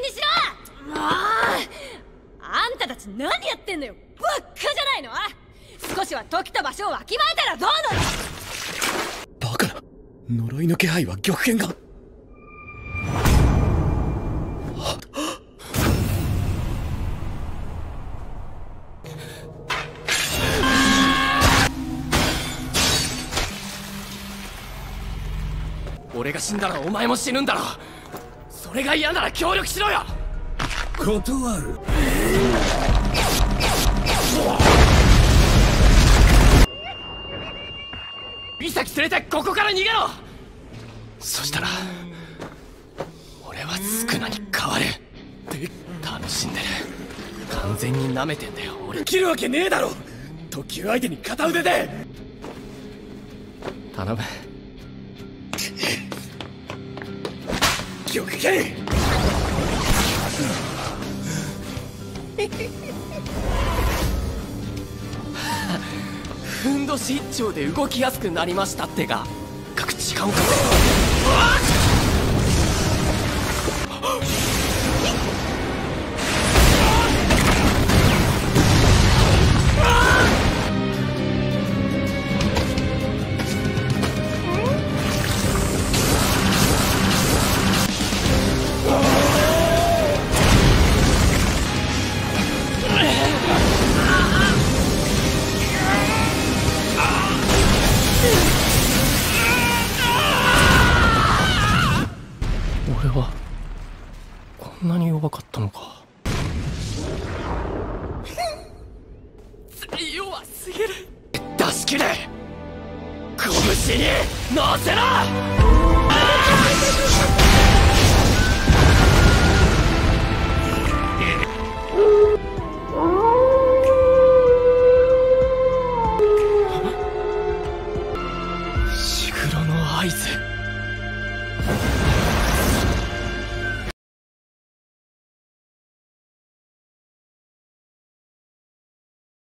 にしろ！もうあんたたち何やってんのよ！ばっかじゃないの！少しは時と場所をわきまえたらどうなのバカな呪いの気配は玉剣が。俺が死んだらお前も死ぬんだろ。それが嫌なら協力しろよ！断る。美咲連れてここから逃げろ！そしたら俺はスクナに変わる。楽しんでる。完全に舐めてんだよ俺。切るわけねえだろ！特急相手に片腕で！頼む玉剣ふんどし一丁で動きやすくなりましたってか各違うかんなに弱かったのか。弱すぎる。出し切れ拳に乗せろ。石黒の合図